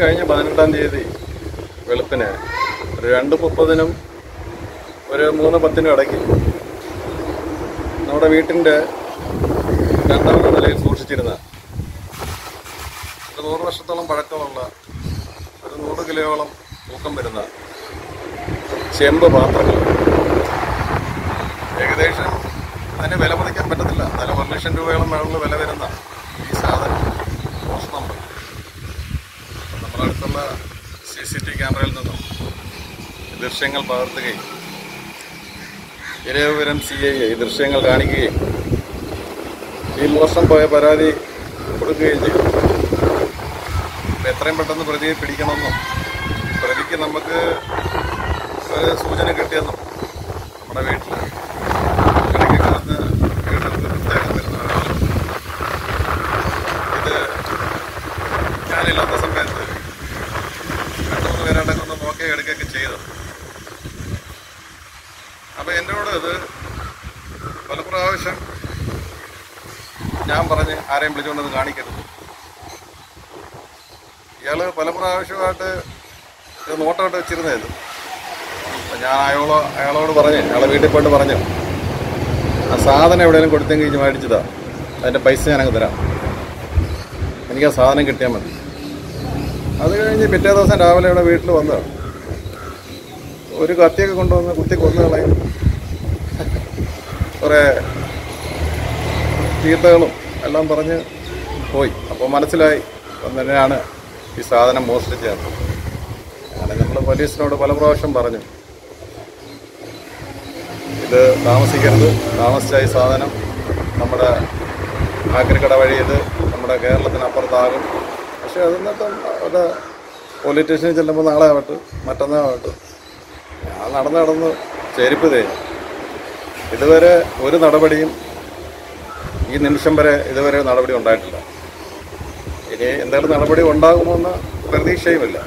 കഴിഞ്ഞ പതിനെട്ടാം തീയതി വെളുപ്പിന് ഒരു രണ്ട് മുപ്പതിനും ഒരു മൂന്ന് പത്തിനും ഇടയ്ക്ക് നമ്മുടെ വീട്ടിന്റെ രണ്ടാമത്തെ നിലയിൽ സൂക്ഷിച്ചിരുന്ന ഒരു നൂറ് വർഷത്തോളം പഴക്കമുള്ള ഒരു നൂറ് കിലോയോളം തൂക്കം വരുന്ന ചെമ്പ് പാത്രങ്ങൾ. ഏകദേശം അതിന് വില പതിക്കാൻ പറ്റത്തില്ല. എന്നാലും ഒരു ലക്ഷം രൂപയോളം മേളിൽ വില വരുന്ന ഈ സാധനം മോഷണം നമ്മുടെ സി സി ടി ക്യാമറയിൽ നിന്നും ദൃശ്യങ്ങൾ പകർത്തുകയും ഇരവിവരം സി ഐ ഈ ദൃശ്യങ്ങൾ കാണിക്കുകയും ഈ മോഷണം പോയ പരാതി കൊടുക്കുകയും ചെയ്തു. എത്രയും പെട്ടെന്ന് പ്രതിയെ പിടിക്കണമെന്നും പ്രതിക്ക് നമുക്ക് ഒരു സൂചന കിട്ടിയെന്നും നമ്മുടെ വീട്ടിൽ അപ്പോൾ എന്നോട് ഇത് പല പ്രാവശ്യം ഞാൻ പറഞ്ഞ് ആരെയും വിളിച്ചുകൊണ്ടത് കാണിക്കരുത്. ഇയാൾ പല പ്രാവശ്യമായിട്ട് ഇത് നോട്ടമായിട്ട് വെച്ചിരുന്നത് അപ്പം ഞാൻ അയാളോ അയാളോട് പറഞ്ഞ് അയാളെ വീട്ടിൽ പോയിട്ട് പറഞ്ഞു ആ സാധനം എവിടെയെങ്കിലും കൊടുത്തെങ്കിൽ ഇനി മേടിച്ചതാ. അതിന്റെ പൈസ ഞാനങ്ങ് തരാം. എനിക്ക് ആ സാധനം കിട്ടിയാൽ മതി. അത് കഴിഞ്ഞ് പിറ്റേ ദിവസം രാവിലെ ഇവിടെ വീട്ടിൽ വന്നതാണ് ഒരു കത്തിയൊക്കെ കൊണ്ടുവന്ന് കുത്തി കൊന്നു കളയും. കുറേ തീർത്തകളും എല്ലാം പറഞ്ഞ് പോയി. അപ്പോൾ മനസ്സിലായി തന്നെയാണ് ഈ സാധനം മോഷ്ടിച്ചത് അങ്ങനെ നമ്മൾ പോലീസിനോട് പല പ്രാവശ്യം പറഞ്ഞു. ഇത് താമസിക്കരുത്. താമസിച്ച ഈ സാധനം നമ്മുടെ ആക്രിക്കട വഴി ഇത് നമ്മുടെ കേരളത്തിനപ്പുറത്താകും. പക്ഷേ അതിനകത്ത് അവിടെ പോലീസ് സ്റ്റേഷനിൽ ചെല്ലുമ്പോൾ നാളെ ആവട്ടെ മറ്റന്നാൾ ആവട്ടെ. ഞാൻ നടന്ന് നടന്ന് ചെരുപ്പ് തേഞ്ഞു ഇതുവരെ ഒരു നടപടിയും ഈ നിമിഷം വരെ ഇതുവരെ നടപടി ഉണ്ടായിട്ടില്ല. ഇനി എന്തെങ്കിലും നടപടി ഉണ്ടാകുമെന്ന് പ്രതീക്ഷയുമില്ല.